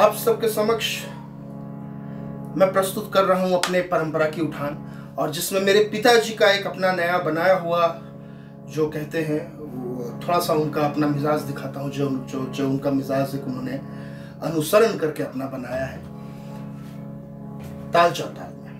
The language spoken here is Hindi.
आप सबके समक्ष मैं प्रस्तुत कर रहा हूँ अपने परंपरा की उठान और जिसमें मेरे पिताजी का एक अपना नया बनाया हुआ जो कहते हैं थोड़ा सा उनका अपना मिजाज दिखाता हूँ, जो जो जो उनका मिजाज एक उन्होंने अनुसरण करके अपना बनाया है। ताल चौताल में।